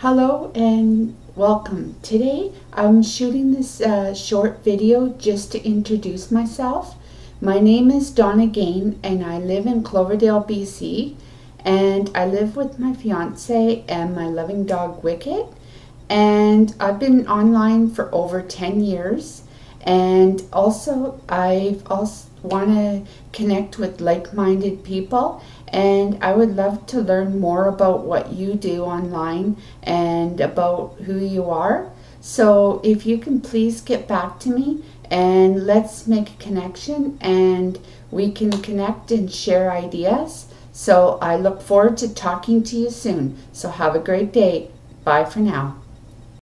Hello and welcome. Today I'm shooting this uh, short video just to introduce myself. My name is Donna Gain and I live in Cloverdale, BC and I live with my fiance and my loving dog Wicket and I've been online for over 10 years and also I've also want to connect with like-minded people and I would love to learn more about what you do online and about who you are. So if you can please get back to me and let's make a connection and we can connect and share ideas. So I look forward to talking to you soon. So have a great day. Bye for now.